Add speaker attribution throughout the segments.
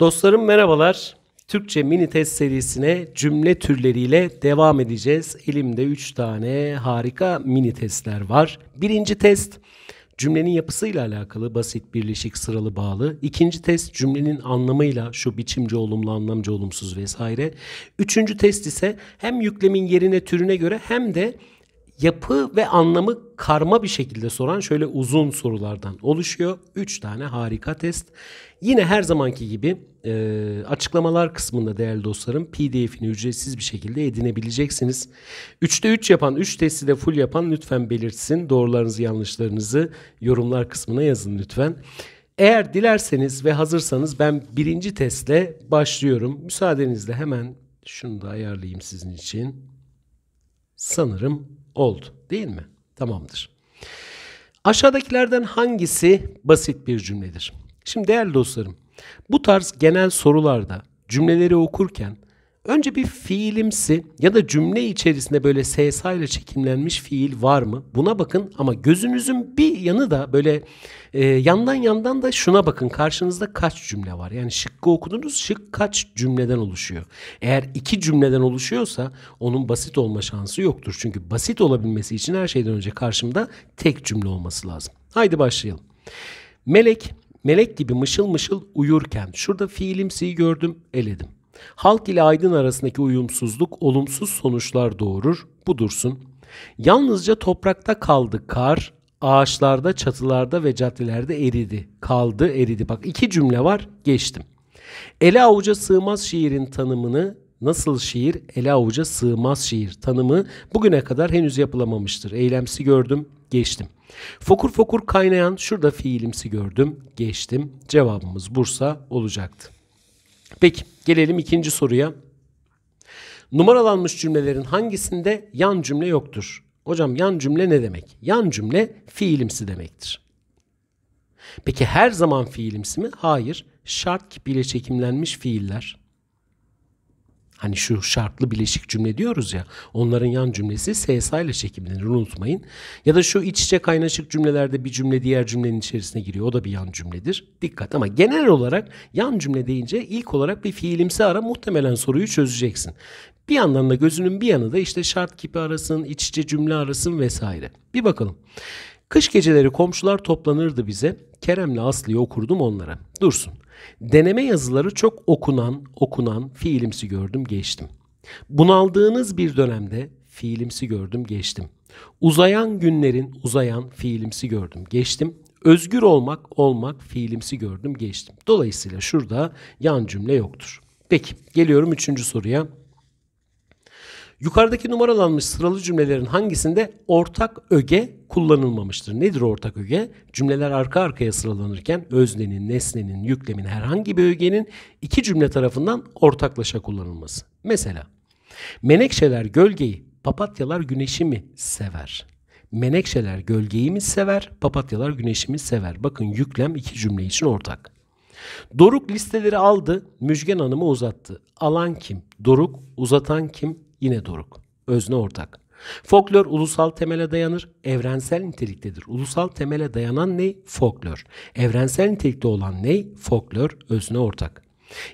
Speaker 1: Dostlarım merhabalar. Türkçe mini test serisine cümle türleriyle devam edeceğiz. Elimde 3 tane harika mini testler var. Birinci test cümlenin yapısıyla alakalı basit, birleşik, sıralı, bağlı. İkinci test cümlenin anlamıyla şu biçimci olumlu, anlamcı olumsuz vesaire. Üçüncü test ise hem yüklemin yerine türüne göre hem de yapı ve anlamı karma bir şekilde soran şöyle uzun sorulardan oluşuyor. 3 tane harika test. Yine her zamanki gibi e, açıklamalar kısmında değerli dostlarım pdf'ini ücretsiz bir şekilde edinebileceksiniz. 3'te 3 yapan, 3 testi de full yapan lütfen belirtsin. Doğrularınızı yanlışlarınızı yorumlar kısmına yazın lütfen. Eğer dilerseniz ve hazırsanız ben birinci testle başlıyorum. Müsaadenizle hemen şunu da ayarlayayım sizin için. Sanırım oldu değil mi? Tamamdır. Aşağıdakilerden hangisi basit bir cümledir? Şimdi değerli dostlarım, bu tarz genel sorularda cümleleri okurken önce bir fiilimsi ya da cümle içerisinde böyle SSA ile çekimlenmiş fiil var mı? Buna bakın ama gözünüzün bir yanı da böyle e, yandan yandan da şuna bakın. Karşınızda kaç cümle var? Yani şıkkı okudunuz. Şık kaç cümleden oluşuyor? Eğer iki cümleden oluşuyorsa onun basit olma şansı yoktur. Çünkü basit olabilmesi için her şeyden önce karşımda tek cümle olması lazım. Haydi başlayalım. Melek melek gibi mışıl mışıl uyurken şurada fiilimsiyi gördüm, eledim. Halk ile aydın arasındaki uyumsuzluk olumsuz sonuçlar doğurur. Bu dursun. Yalnızca toprakta kaldı kar, ağaçlarda, çatılarda ve caddelerde eridi. Kaldı, eridi. Bak iki cümle var, geçtim. Ele avuca sığmaz şiirin tanımını Nasıl şiir? Ele avuca sığmaz şiir tanımı bugüne kadar henüz yapılamamıştır. Eylemsi gördüm, geçtim. Fokur fokur kaynayan şurada fiilimsi gördüm, geçtim. Cevabımız Bursa olacaktı. Peki gelelim ikinci soruya. Numaralanmış cümlelerin hangisinde yan cümle yoktur? Hocam yan cümle ne demek? Yan cümle fiilimsi demektir. Peki her zaman fiilimsi mi? Hayır. Şart kipiyle çekimlenmiş fiiller Hani şu şartlı bileşik cümle diyoruz ya. Onların yan cümlesi SSA ile çekimlenir unutmayın. Ya da şu iç içe kaynaşık cümlelerde bir cümle diğer cümlenin içerisine giriyor. O da bir yan cümledir. Dikkat ama genel olarak yan cümle deyince ilk olarak bir fiilimsi ara muhtemelen soruyu çözeceksin. Bir yandan da gözünün bir yanı da işte şart kipi arasın, iç içe cümle arasın vesaire. Bir bakalım. Kış geceleri komşular toplanırdı bize. Kerem'le Aslı'yı okurdum onlara. Dursun. Deneme yazıları çok okunan, okunan fiilimsi gördüm geçtim. Bunaldığınız bir dönemde fiilimsi gördüm geçtim. Uzayan günlerin uzayan fiilimsi gördüm geçtim. Özgür olmak, olmak fiilimsi gördüm geçtim. Dolayısıyla şurada yan cümle yoktur. Peki geliyorum üçüncü soruya. Yukarıdaki numaralanmış sıralı cümlelerin hangisinde ortak öge kullanılmamıştır? Nedir ortak öge? Cümleler arka arkaya sıralanırken öznenin, nesnenin, yüklemin herhangi bir ögenin iki cümle tarafından ortaklaşa kullanılması. Mesela menekşeler gölgeyi, papatyalar güneşi mi sever? Menekşeler gölgeyi mi sever, papatyalar güneşi mi sever? Bakın yüklem iki cümle için ortak. Doruk listeleri aldı, Müjgan Hanım'a uzattı. Alan kim? Doruk, uzatan kim? Yine Doruk. Özne ortak. Folklor ulusal temele dayanır, evrensel niteliktedir. Ulusal temele dayanan ne? Folklor. Evrensel nitelikte olan ne? Folklor, özne ortak.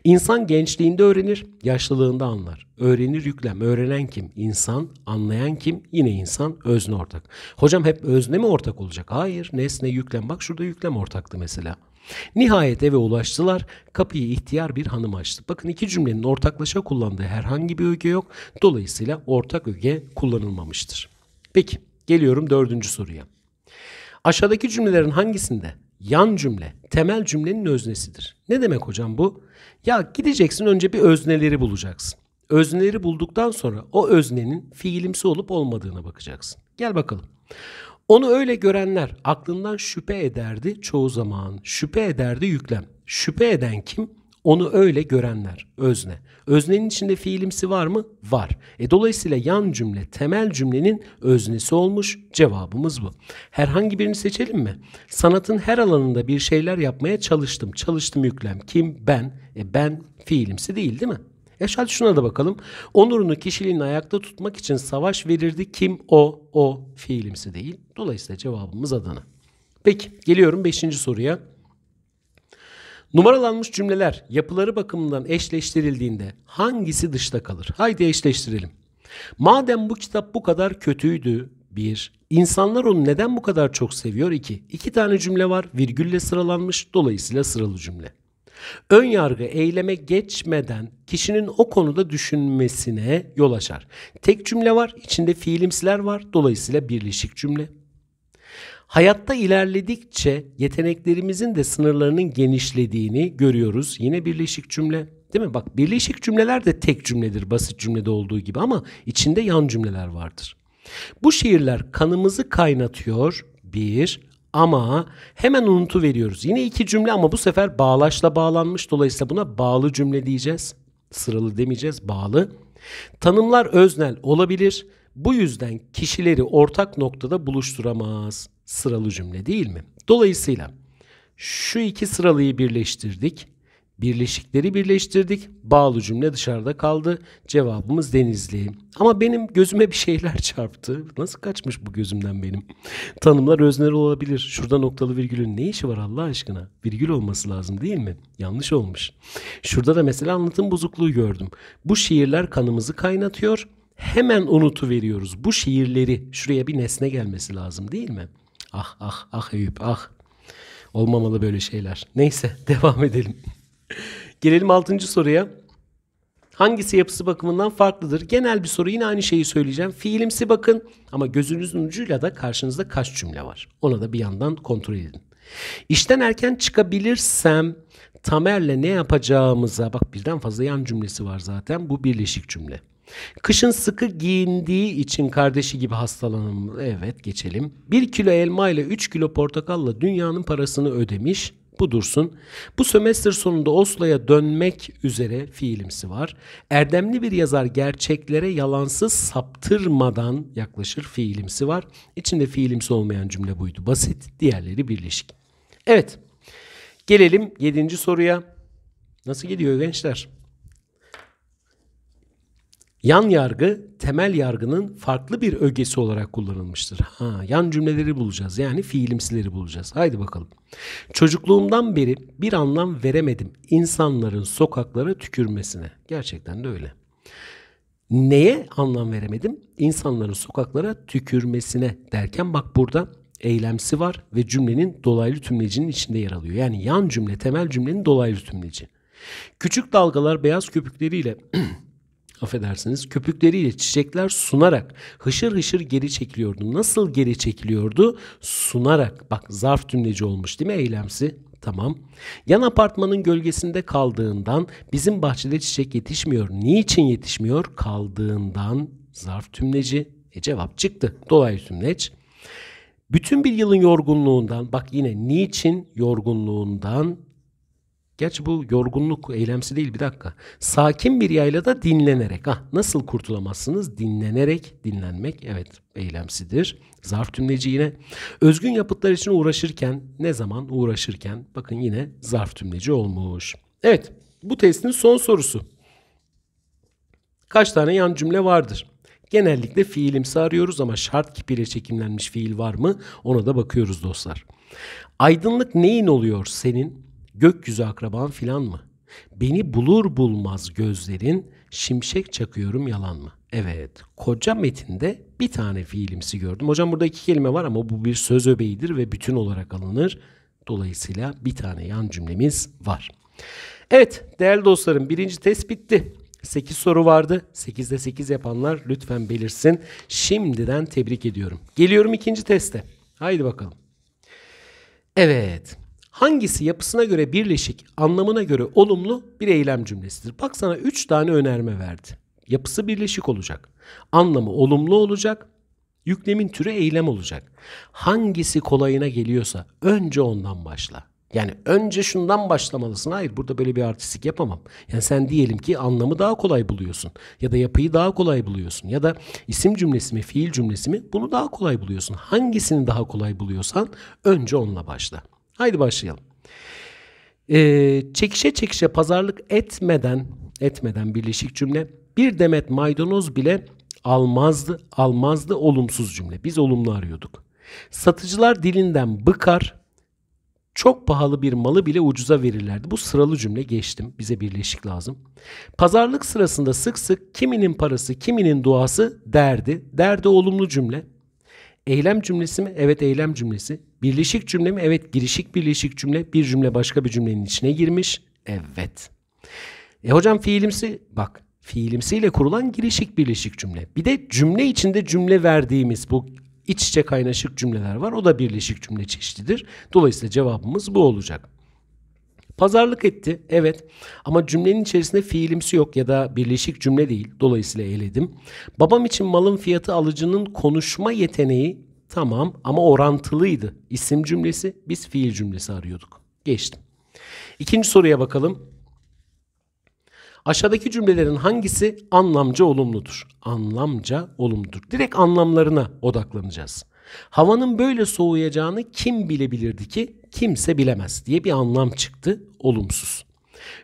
Speaker 1: İnsan gençliğinde öğrenir, yaşlılığında anlar. Öğrenir yüklem. Öğrenen kim? İnsan. Anlayan kim? Yine insan. Özne ortak. Hocam hep özne mi ortak olacak? Hayır. Nesne yüklem. Bak şurada yüklem ortaktı mesela. Nihayet eve ulaştılar. Kapıyı ihtiyar bir hanım açtı. Bakın iki cümlenin ortaklaşa kullandığı herhangi bir öge yok. Dolayısıyla ortak öge kullanılmamıştır. Peki geliyorum dördüncü soruya. Aşağıdaki cümlelerin hangisinde yan cümle temel cümlenin öznesidir? Ne demek hocam bu? Ya gideceksin önce bir özneleri bulacaksın. Özneleri bulduktan sonra o öznenin fiilimsi olup olmadığına bakacaksın. Gel bakalım. Onu öyle görenler aklından şüphe ederdi çoğu zaman. Şüphe ederdi yüklem. Şüphe eden kim? Onu öyle görenler. Özne. Öznenin içinde fiilimsi var mı? Var. E dolayısıyla yan cümle temel cümlenin öznesi olmuş. Cevabımız bu. Herhangi birini seçelim mi? Sanatın her alanında bir şeyler yapmaya çalıştım. Çalıştım yüklem. Kim? Ben. E ben fiilimsi değil değil mi? E hadi şuna da bakalım. Onurunu kişiliğini ayakta tutmak için savaş verirdi. Kim? O. O. Fiilimsi değil. Dolayısıyla cevabımız Adana. Peki geliyorum beşinci soruya. Numaralanmış cümleler yapıları bakımından eşleştirildiğinde hangisi dışta kalır? Haydi eşleştirelim. Madem bu kitap bu kadar kötüydü, bir, insanlar onu neden bu kadar çok seviyor? İki, iki tane cümle var, virgülle sıralanmış, dolayısıyla sıralı cümle. Ön yargı eyleme geçmeden kişinin o konuda düşünmesine yol açar. Tek cümle var, içinde fiilimsiler var, dolayısıyla birleşik cümle. Hayatta ilerledikçe yeteneklerimizin de sınırlarının genişlediğini görüyoruz. Yine birleşik cümle. Değil mi? Bak birleşik cümleler de tek cümledir basit cümlede olduğu gibi ama içinde yan cümleler vardır. Bu şiirler kanımızı kaynatıyor. Bir ama hemen unutu veriyoruz. Yine iki cümle ama bu sefer bağlaçla bağlanmış. Dolayısıyla buna bağlı cümle diyeceğiz. Sıralı demeyeceğiz, bağlı. Tanımlar öznel olabilir. Bu yüzden kişileri ortak noktada buluşturamaz. Sıralı cümle değil mi? Dolayısıyla şu iki sıralıyı birleştirdik. Birleşikleri birleştirdik. Bağlı cümle dışarıda kaldı. Cevabımız Denizli. Ama benim gözüme bir şeyler çarptı. Nasıl kaçmış bu gözümden benim? Tanımlar öznel olabilir. Şurada noktalı virgülün ne işi var Allah aşkına? Virgül olması lazım değil mi? Yanlış olmuş. Şurada da mesela anlatım bozukluğu gördüm. Bu şiirler kanımızı kaynatıyor. Hemen unutu veriyoruz. Bu şiirleri şuraya bir nesne gelmesi lazım değil mi? Ah ah ah Eyüp ah. Olmamalı böyle şeyler. Neyse devam edelim. Gelelim 6. soruya. Hangisi yapısı bakımından farklıdır? Genel bir soru yine aynı şeyi söyleyeceğim. Fiilimsi bakın ama gözünüzün ucuyla da karşınızda kaç cümle var. Ona da bir yandan kontrol edin. İşten erken çıkabilirsem Tamer'le ne yapacağımıza bak birden fazla yan cümlesi var zaten. Bu birleşik cümle. Kışın sıkı giyindiği için kardeşi gibi hastalanım. Evet geçelim. 1 kilo elma ile 3 kilo portakalla dünyanın parasını ödemiş. Bu dursun. Bu sömestr sonunda Oslo'ya dönmek üzere fiilimsi var. Erdemli bir yazar gerçeklere yalansız saptırmadan yaklaşır fiilimsi var. İçinde fiilimsi olmayan cümle buydu. Basit. Diğerleri birleşik. Evet. Gelelim 7. soruya. Nasıl gidiyor gençler? Yan yargı temel yargının farklı bir ögesi olarak kullanılmıştır. Ha, yan cümleleri bulacağız. Yani fiilimsileri bulacağız. Haydi bakalım. Çocukluğumdan beri bir anlam veremedim insanların sokaklara tükürmesine. Gerçekten de öyle. Neye anlam veremedim? İnsanların sokaklara tükürmesine derken bak burada eylemsi var ve cümlenin dolaylı tümlecinin içinde yer alıyor. Yani yan cümle temel cümlenin dolaylı tümleci. Küçük dalgalar beyaz köpükleriyle affedersiniz köpükleriyle çiçekler sunarak hışır hışır geri çekiliyordu. Nasıl geri çekiliyordu? Sunarak. Bak zarf tümleci olmuş değil mi eylemsi? Tamam. Yan apartmanın gölgesinde kaldığından bizim bahçede çiçek yetişmiyor. Niçin yetişmiyor? Kaldığından zarf tümleci. E cevap çıktı. Dolaylı tümleç. Bütün bir yılın yorgunluğundan bak yine niçin yorgunluğundan Gerçi bu yorgunluk eylemsi değil bir dakika. Sakin bir yaylada dinlenerek. Ah nasıl kurtulamazsınız? Dinlenerek, dinlenmek evet eylemsidir. Zarf tümleci yine. Özgün yapıtlar için uğraşırken ne zaman uğraşırken bakın yine zarf tümleci olmuş. Evet bu testin son sorusu. Kaç tane yan cümle vardır? Genellikle fiilimsi arıyoruz ama şart kipiyle çekimlenmiş fiil var mı? Ona da bakıyoruz dostlar. Aydınlık neyin oluyor senin? Gökyüzü akraban filan mı? Beni bulur bulmaz gözlerin şimşek çakıyorum yalan mı? Evet koca metinde bir tane fiilimsi gördüm. Hocam burada iki kelime var ama bu bir söz öbeğidir ve bütün olarak alınır. Dolayısıyla bir tane yan cümlemiz var. Evet değerli dostlarım birinci test bitti. 8 soru vardı. 8'de 8 yapanlar lütfen belirsin. Şimdiden tebrik ediyorum. Geliyorum ikinci teste. Haydi bakalım. Evet. Hangisi yapısına göre birleşik, anlamına göre olumlu bir eylem cümlesidir? Bak sana 3 tane önerme verdi. Yapısı birleşik olacak. Anlamı olumlu olacak. Yüklemin türü eylem olacak. Hangisi kolayına geliyorsa önce ondan başla. Yani önce şundan başlamalısın. Hayır burada böyle bir artistik yapamam. Yani sen diyelim ki anlamı daha kolay buluyorsun. Ya da yapıyı daha kolay buluyorsun. Ya da isim cümlesi mi, fiil cümlesi mi bunu daha kolay buluyorsun. Hangisini daha kolay buluyorsan önce onunla başla. Haydi başlayalım. Ee, çekişe çekişe pazarlık etmeden etmeden birleşik cümle bir demet maydanoz bile almazdı almazdı olumsuz cümle. Biz olumlu arıyorduk. Satıcılar dilinden bıkar Çok pahalı bir malı bile ucuza verirlerdi. Bu sıralı cümle geçtim. Bize birleşik lazım. Pazarlık sırasında sık sık kiminin parası, kiminin duası derdi. Derdi olumlu cümle. Eylem cümlesi mi? Evet eylem cümlesi. Birleşik cümle mi? Evet girişik birleşik cümle. Bir cümle başka bir cümlenin içine girmiş. Evet. E hocam fiilimsi bak fiilimsiyle kurulan girişik birleşik cümle. Bir de cümle içinde cümle verdiğimiz bu iç içe kaynaşık cümleler var. O da birleşik cümle çeşididir. Dolayısıyla cevabımız bu olacak. Pazarlık etti. Evet. Ama cümlenin içerisinde fiilimsi yok ya da birleşik cümle değil. Dolayısıyla eledim. Babam için malın fiyatı alıcının konuşma yeteneği tamam ama orantılıydı. İsim cümlesi biz fiil cümlesi arıyorduk. Geçtim. İkinci soruya bakalım. Aşağıdaki cümlelerin hangisi anlamca olumludur? Anlamca olumludur. Direkt anlamlarına odaklanacağız. Havanın böyle soğuyacağını kim bilebilirdi ki? Kimse bilemez diye bir anlam çıktı. Olumsuz.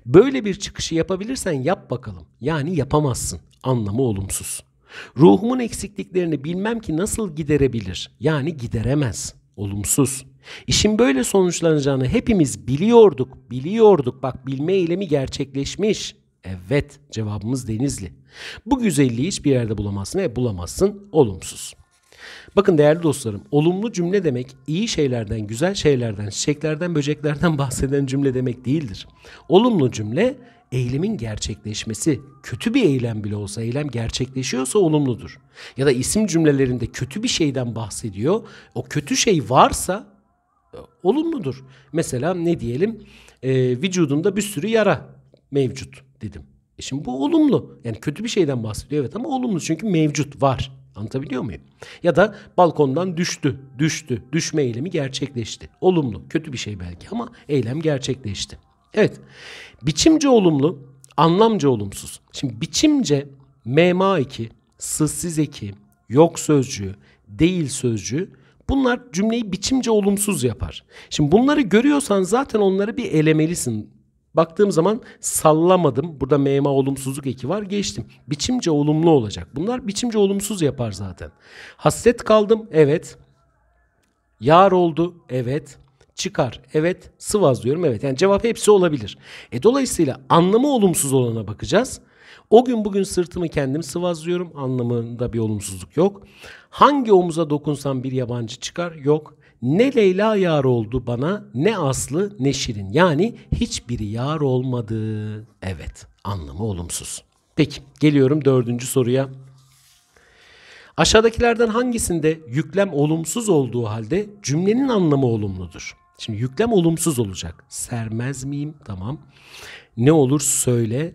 Speaker 1: Böyle bir çıkışı yapabilirsen yap bakalım. Yani yapamazsın. Anlamı olumsuz. Ruhumun eksikliklerini bilmem ki nasıl giderebilir? Yani gideremez. Olumsuz. İşin böyle sonuçlanacağını hepimiz biliyorduk. Biliyorduk. Bak bilme eylemi gerçekleşmiş. Evet cevabımız Denizli. Bu güzelliği hiçbir yerde bulamazsın. E bulamazsın. Olumsuz. Bakın değerli dostlarım, olumlu cümle demek iyi şeylerden, güzel şeylerden, çiçeklerden, böceklerden bahseden cümle demek değildir. Olumlu cümle eylemin gerçekleşmesi. Kötü bir eylem bile olsa eylem gerçekleşiyorsa olumludur. Ya da isim cümlelerinde kötü bir şeyden bahsediyor. O kötü şey varsa e, olumludur. Mesela ne diyelim? E, vücudunda bir sürü yara mevcut dedim. E şimdi bu olumlu. Yani kötü bir şeyden bahsediyor evet ama olumlu çünkü mevcut var. Anlatabiliyor muyum? Ya da balkondan düştü, düştü, düşme eylemi gerçekleşti. Olumlu, kötü bir şey belki ama eylem gerçekleşti. Evet, biçimce olumlu, anlamca olumsuz. Şimdi biçimce mema 2, sızsız eki, yok sözcüğü, değil sözcüğü bunlar cümleyi biçimce olumsuz yapar. Şimdi bunları görüyorsan zaten onları bir elemelisin. Baktığım zaman sallamadım. Burada mema olumsuzluk eki var. Geçtim. Biçimce olumlu olacak. Bunlar biçimce olumsuz yapar zaten. Hasret kaldım. Evet. Yar oldu. Evet. Çıkar. Evet. Sıvazlıyorum. Evet. Yani cevap hepsi olabilir. E dolayısıyla anlamı olumsuz olana bakacağız. O gün bugün sırtımı kendim sıvazlıyorum. Anlamında bir olumsuzluk yok. Hangi omuza dokunsam bir yabancı çıkar? Yok. Ne Leyla yar oldu bana ne Aslı ne Şirin. Yani hiçbiri yar olmadı. Evet anlamı olumsuz. Peki geliyorum dördüncü soruya. Aşağıdakilerden hangisinde yüklem olumsuz olduğu halde cümlenin anlamı olumludur? Şimdi yüklem olumsuz olacak. Sermez miyim? Tamam. Ne olur söyle.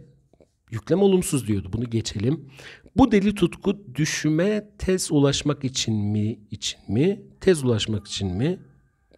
Speaker 1: Yüklem olumsuz diyordu. Bunu geçelim. Bu deli tutku düşüme tez ulaşmak için mi için mi? Tez ulaşmak için mi?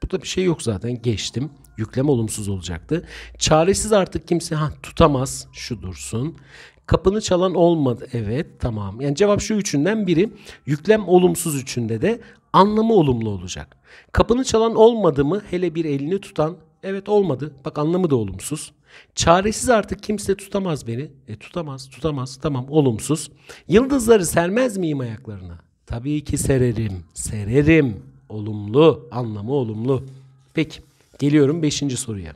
Speaker 1: Burada bir şey yok zaten. Geçtim. Yüklem olumsuz olacaktı. Çaresiz artık kimse ha tutamaz. Şu dursun. Kapını çalan olmadı. Evet tamam. Yani cevap şu üçünden biri. Yüklem olumsuz üçünde de anlamı olumlu olacak. Kapını çalan olmadı mı hele bir elini tutan Evet olmadı. Bak anlamı da olumsuz. Çaresiz artık kimse tutamaz beni. E tutamaz, tutamaz. Tamam olumsuz. Yıldızları sermez miyim ayaklarına? Tabii ki sererim. Sererim. Olumlu. Anlamı olumlu. Peki. Geliyorum beşinci soruya.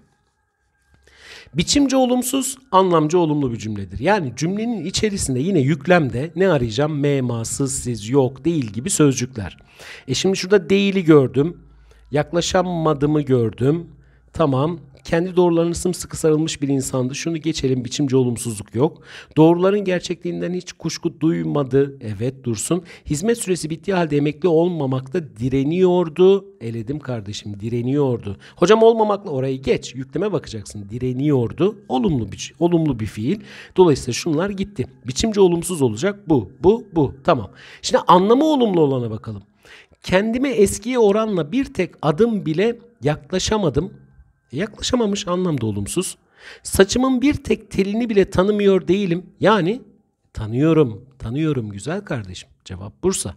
Speaker 1: Biçimce olumsuz, anlamca olumlu bir cümledir. Yani cümlenin içerisinde yine yüklemde ne arayacağım? Mema, siz, yok, değil gibi sözcükler. E şimdi şurada değili gördüm. Yaklaşamadımı gördüm. Tamam. Kendi doğrularını sımsıkı sarılmış bir insandı. Şunu geçelim biçimci olumsuzluk yok. Doğruların gerçekliğinden hiç kuşku duymadı. Evet dursun. Hizmet süresi bittiği halde emekli olmamakta direniyordu. Eledim kardeşim direniyordu. Hocam olmamakla orayı geç. Yükleme bakacaksın. Direniyordu. Olumlu bir olumlu bir fiil. Dolayısıyla şunlar gitti. Biçimci olumsuz olacak bu, bu, bu. Tamam. Şimdi anlamı olumlu olana bakalım. Kendime eskiye oranla bir tek adım bile yaklaşamadım Yaklaşamamış anlamda olumsuz. Saçımın bir tek telini bile tanımıyor değilim. Yani tanıyorum, tanıyorum güzel kardeşim. Cevap Bursa.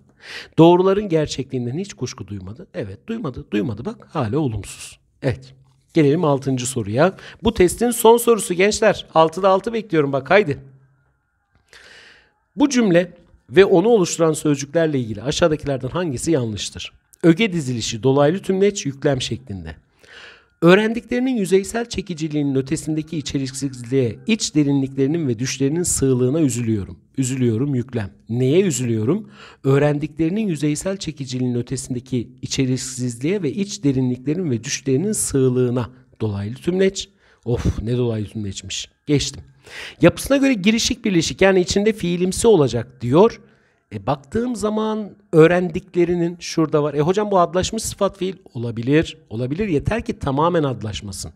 Speaker 1: Doğruların gerçekliğinden hiç kuşku duymadı. Evet duymadı, duymadı bak hala olumsuz. Evet. Gelelim 6. soruya. Bu testin son sorusu gençler. 6'da 6 bekliyorum bak haydi. Bu cümle ve onu oluşturan sözcüklerle ilgili aşağıdakilerden hangisi yanlıştır? Öge dizilişi dolaylı tümleç yüklem şeklinde. Öğrendiklerinin yüzeysel çekiciliğinin ötesindeki içeriksizliğe, iç derinliklerinin ve düşlerinin sığlığına üzülüyorum. Üzülüyorum yüklem. Neye üzülüyorum? Öğrendiklerinin yüzeysel çekiciliğinin ötesindeki içeriksizliğe ve iç derinliklerin ve düşlerinin sığlığına. Dolaylı tümleç. Of ne dolaylı tümleçmiş. Geçtim. Yapısına göre girişik birleşik yani içinde fiilimsi olacak diyor. E baktığım zaman öğrendiklerinin şurada var. E hocam bu adlaşmış sıfat fiil olabilir. Olabilir yeter ki tamamen adlaşmasın.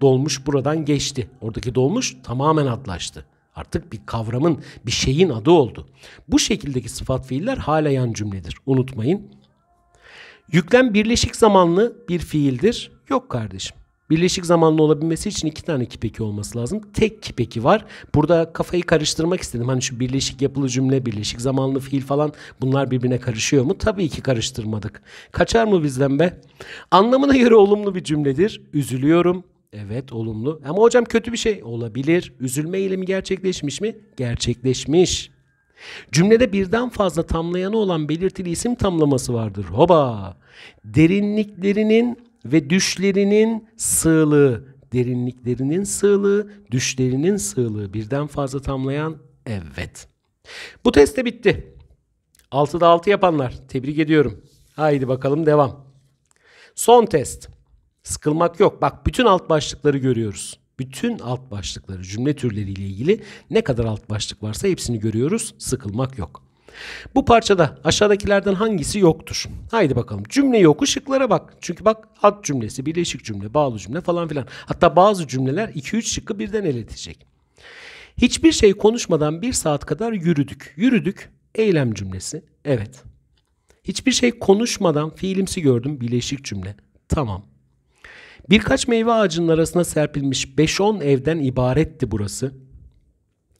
Speaker 1: Dolmuş buradan geçti. Oradaki dolmuş tamamen adlaştı. Artık bir kavramın, bir şeyin adı oldu. Bu şekildeki sıfat fiiller hala yan cümledir. Unutmayın. Yüklem birleşik zamanlı bir fiildir. Yok kardeşim. Birleşik zamanlı olabilmesi için iki tane kipeki olması lazım. Tek kipeki var. Burada kafayı karıştırmak istedim. Hani şu birleşik yapılı cümle, birleşik zamanlı fiil falan bunlar birbirine karışıyor mu? Tabii ki karıştırmadık. Kaçar mı bizden be? Anlamına göre olumlu bir cümledir. Üzülüyorum. Evet olumlu. Ama hocam kötü bir şey olabilir. Üzülme eylemi gerçekleşmiş mi? Gerçekleşmiş. Cümlede birden fazla tamlayanı olan belirtili isim tamlaması vardır. Hoba! Derinliklerinin ve düşlerinin sığlığı, derinliklerinin sığlığı, düşlerinin sığlığı birden fazla tamlayan evet. Bu test de bitti. 6'da 6 yapanlar tebrik ediyorum. Haydi bakalım devam. Son test. Sıkılmak yok. Bak bütün alt başlıkları görüyoruz. Bütün alt başlıkları cümle türleriyle ilgili ne kadar alt başlık varsa hepsini görüyoruz. Sıkılmak yok. Bu parçada aşağıdakilerden hangisi yoktur? Haydi bakalım. Cümle yoku şıklara bak. Çünkü bak ad cümlesi, birleşik cümle, bağlı cümle falan filan. Hatta bazı cümleler 2-3 şıkkı birden eletecek. Hiçbir şey konuşmadan bir saat kadar yürüdük. Yürüdük eylem cümlesi. Evet. Hiçbir şey konuşmadan fiilimsi gördüm. Birleşik cümle. Tamam. Birkaç meyve ağacının arasına serpilmiş 5-10 evden ibaretti burası.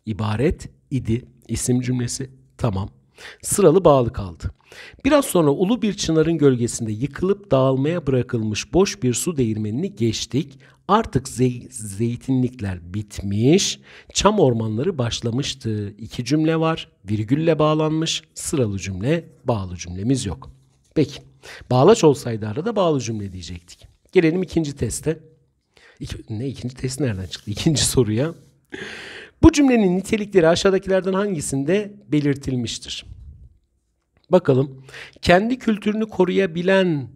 Speaker 1: İbaret idi. İsim cümlesi. Tamam. Sıralı bağlı kaldı. Biraz sonra ulu bir çınarın gölgesinde yıkılıp dağılmaya bırakılmış boş bir su değirmenini geçtik. Artık zey- zeytinlikler bitmiş, çam ormanları başlamıştı. İki cümle var, virgülle bağlanmış, sıralı cümle, bağlı cümlemiz yok. Peki, bağlaç olsaydı arada bağlı cümle diyecektik. Gelelim ikinci teste. İki, ne ikinci test nereden çıktı? İkinci soruya. Bu cümlenin nitelikleri aşağıdakilerden hangisinde belirtilmiştir? Bakalım. Kendi kültürünü koruyabilen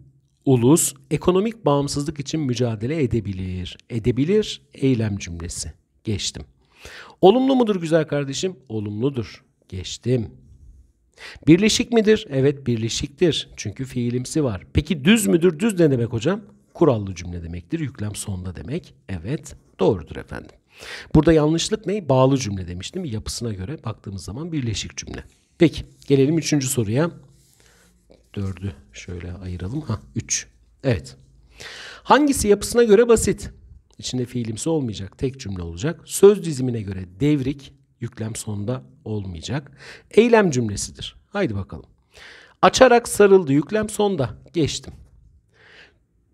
Speaker 1: ulus ekonomik bağımsızlık için mücadele edebilir. Edebilir eylem cümlesi. Geçtim. Olumlu mudur güzel kardeşim? Olumludur. Geçtim. Birleşik midir? Evet birleşiktir. Çünkü fiilimsi var. Peki düz müdür? Düz ne demek hocam? Kurallı cümle demektir. Yüklem sonda demek. Evet doğrudur efendim. Burada yanlışlık ne? Bağlı cümle demiştim. Yapısına göre baktığımız zaman birleşik cümle. Peki gelelim üçüncü soruya. Dördü şöyle ayıralım. Ha üç. Evet. Hangisi yapısına göre basit? İçinde fiilimsi olmayacak. Tek cümle olacak. Söz dizimine göre devrik yüklem sonunda olmayacak. Eylem cümlesidir. Haydi bakalım. Açarak sarıldı yüklem sonda. Geçtim.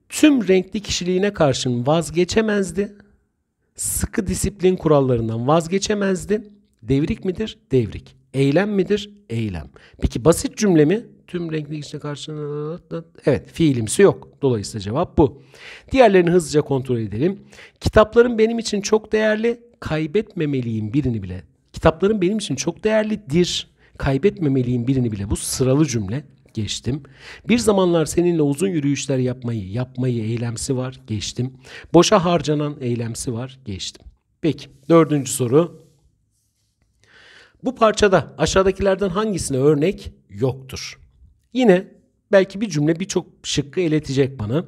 Speaker 1: Tüm renkli kişiliğine karşın vazgeçemezdi. Sıkı disiplin kurallarından vazgeçemezdi. Devrik midir? Devrik. Eylem midir? Eylem. Peki basit cümle mi? Tüm renkli kişiye karşın evet fiilimsi yok. Dolayısıyla cevap bu. Diğerlerini hızlıca kontrol edelim. Kitapların benim için çok değerli. Kaybetmemeliyim birini bile. Kitapların benim için çok değerlidir. Kaybetmemeliyim birini bile. Bu sıralı cümle geçtim. Bir zamanlar seninle uzun yürüyüşler yapmayı, yapmayı eylemsi var, geçtim. Boşa harcanan eylemsi var, geçtim. Peki, dördüncü soru. Bu parçada aşağıdakilerden hangisine örnek yoktur? Yine belki bir cümle birçok şıkkı iletecek bana.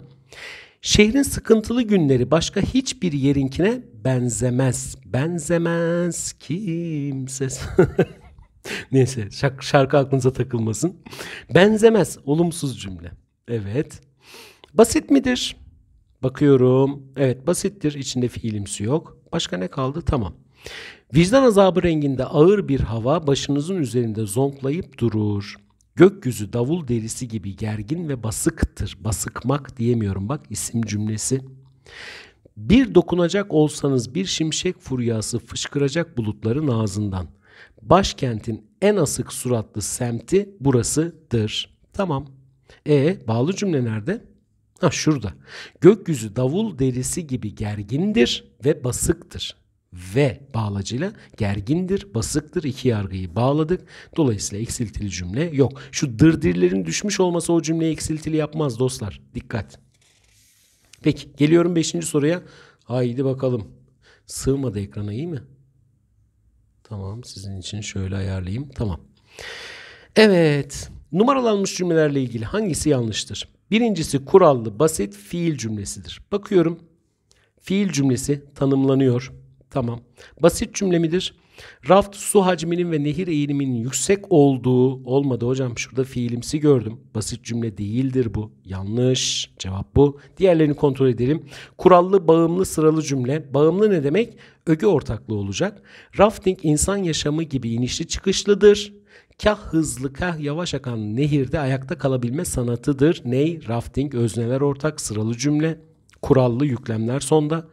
Speaker 1: Şehrin sıkıntılı günleri başka hiçbir yerinkine benzemez. Benzemez kimse. Neyse şarkı, şarkı aklınıza takılmasın. Benzemez. Olumsuz cümle. Evet. Basit midir? Bakıyorum. Evet basittir. İçinde fiilimsi yok. Başka ne kaldı? Tamam. Vicdan azabı renginde ağır bir hava başınızın üzerinde zonklayıp durur. Gökyüzü davul derisi gibi gergin ve basıktır. Basıkmak diyemiyorum bak isim cümlesi. Bir dokunacak olsanız bir şimşek furyası fışkıracak bulutların ağzından. Başkentin en asık suratlı semti burasıdır. Tamam. E bağlı cümle nerede? Ha şurada. Gökyüzü davul derisi gibi gergindir ve basıktır. Ve bağlacıyla gergindir, basıktır iki yargıyı bağladık. Dolayısıyla eksiltili cümle yok. Şu dırdirlerin düşmüş olması o cümleyi eksiltili yapmaz dostlar. Dikkat. Peki geliyorum 5. soruya. Haydi bakalım. Sığmadı ekrana iyi mi? Tamam sizin için şöyle ayarlayayım. Tamam. Evet. Numaralanmış cümlelerle ilgili hangisi yanlıştır? Birincisi kurallı basit fiil cümlesidir. Bakıyorum. Fiil cümlesi tanımlanıyor. Tamam. Basit cümle midir? Raft su hacminin ve nehir eğiliminin yüksek olduğu olmadı hocam. Şurada fiilimsi gördüm. Basit cümle değildir bu. Yanlış. Cevap bu. Diğerlerini kontrol edelim. Kurallı, bağımlı, sıralı cümle. Bağımlı ne demek? Öge ortaklığı olacak. Rafting insan yaşamı gibi inişli çıkışlıdır. Kah hızlı kah yavaş akan nehirde ayakta kalabilme sanatıdır. Ney? Rafting, özneler ortak, sıralı cümle kurallı yüklemler sonda.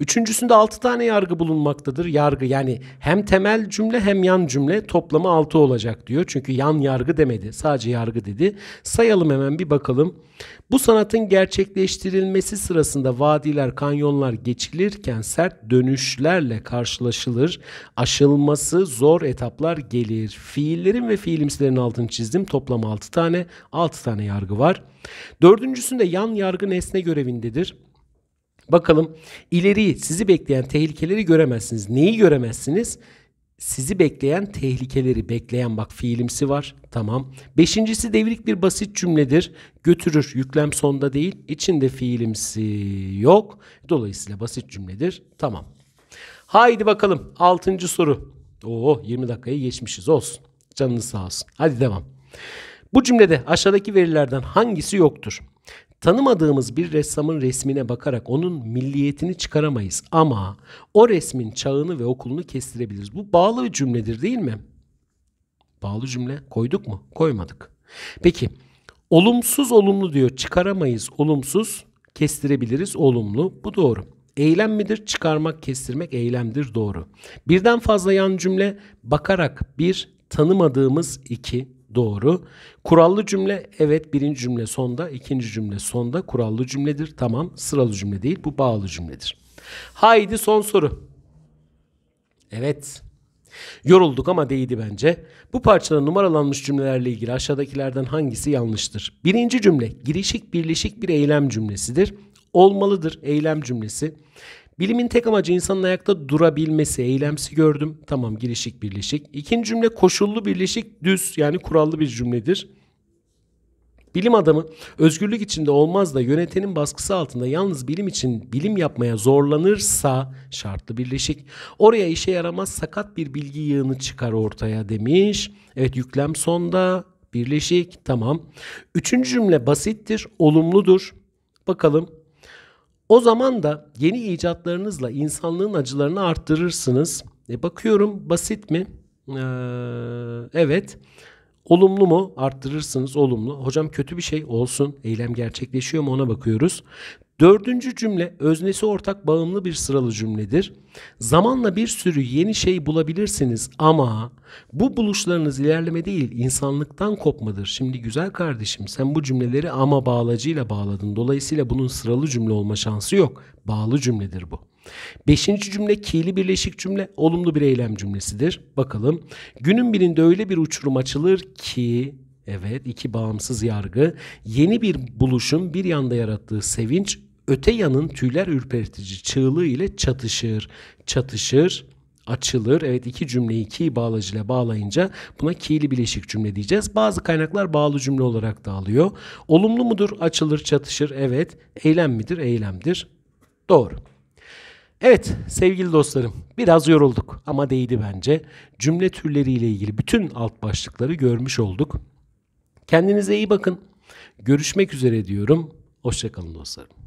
Speaker 1: Üçüncüsünde 6 tane yargı bulunmaktadır. Yargı yani hem temel cümle hem yan cümle toplamı 6 olacak diyor. Çünkü yan yargı demedi. Sadece yargı dedi. Sayalım hemen bir bakalım. Bu sanatın gerçekleştirilmesi sırasında vadiler, kanyonlar geçilirken sert dönüşlerle karşılaşılır. Aşılması zor etaplar gelir. Fiillerin ve fiilimsilerin altını çizdim. Toplam 6 tane. 6 tane yargı var. Dördüncüsünde yan yargı nesne görevindedir. Bakalım ileri sizi bekleyen tehlikeleri göremezsiniz. Neyi göremezsiniz? Sizi bekleyen tehlikeleri bekleyen bak fiilimsi var. Tamam. Beşincisi devrik bir basit cümledir. Götürür. Yüklem sonda değil. İçinde fiilimsi yok. Dolayısıyla basit cümledir. Tamam. Haydi bakalım. Altıncı soru. Oo 20 dakikayı geçmişiz. Olsun. Canınız sağ olsun. Hadi devam. Bu cümlede aşağıdaki verilerden hangisi yoktur? Tanımadığımız bir ressamın resmine bakarak onun milliyetini çıkaramayız ama o resmin çağını ve okulunu kestirebiliriz. Bu bağlı bir cümledir değil mi? Bağlı cümle koyduk mu? Koymadık. Peki olumsuz olumlu diyor çıkaramayız olumsuz kestirebiliriz olumlu bu doğru. Eylem midir? Çıkarmak, kestirmek eylemdir. Doğru. Birden fazla yan cümle bakarak bir, tanımadığımız iki, Doğru. Kurallı cümle evet birinci cümle sonda, ikinci cümle sonda kurallı cümledir. Tamam sıralı cümle değil bu bağlı cümledir. Haydi son soru. Evet. Yorulduk ama değdi bence. Bu parçada numaralanmış cümlelerle ilgili aşağıdakilerden hangisi yanlıştır? Birinci cümle girişik birleşik bir eylem cümlesidir. Olmalıdır eylem cümlesi. Bilimin tek amacı insanın ayakta durabilmesi. Eylemsi gördüm. Tamam girişik birleşik. İkinci cümle koşullu birleşik düz yani kurallı bir cümledir. Bilim adamı özgürlük içinde olmaz da yönetenin baskısı altında yalnız bilim için bilim yapmaya zorlanırsa şartlı birleşik oraya işe yaramaz sakat bir bilgi yığını çıkar ortaya demiş. Evet yüklem sonda birleşik tamam. Üçüncü cümle basittir olumludur. Bakalım o zaman da yeni icatlarınızla insanlığın acılarını arttırırsınız. E bakıyorum basit mi? Ee, evet. Olumlu mu? Arttırırsınız. Olumlu. Hocam kötü bir şey olsun. Eylem gerçekleşiyor mu ona bakıyoruz. Dördüncü cümle öznesi ortak bağımlı bir sıralı cümledir. Zamanla bir sürü yeni şey bulabilirsiniz ama bu buluşlarınız ilerleme değil insanlıktan kopmadır. Şimdi güzel kardeşim sen bu cümleleri ama bağlacıyla bağladın. Dolayısıyla bunun sıralı cümle olma şansı yok. Bağlı cümledir bu. Beşinci cümle ki'li birleşik cümle olumlu bir eylem cümlesidir. Bakalım günün birinde öyle bir uçurum açılır ki Evet iki bağımsız yargı yeni bir buluşun bir yanda yarattığı sevinç öte yanın tüyler ürpertici çığlığı ile çatışır. Çatışır, açılır. Evet iki cümleyi ki bağlacıyla bağlayınca buna ki'li bileşik cümle diyeceğiz. Bazı kaynaklar bağlı cümle olarak da alıyor. Olumlu mudur? Açılır, çatışır. Evet. Eylem midir? Eylemdir. Doğru. Evet sevgili dostlarım biraz yorulduk ama değdi bence. Cümle türleriyle ilgili bütün alt başlıkları görmüş olduk. Kendinize iyi bakın. Görüşmek üzere diyorum. Hoşçakalın dostlarım.